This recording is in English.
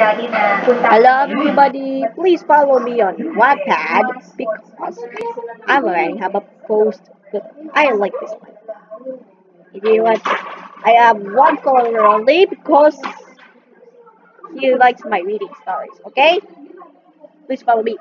Hello everybody, please follow me on Wattpad because I already have a post. But I like this one. You know? I have one follower only because he likes my reading stories. Okay, please follow me.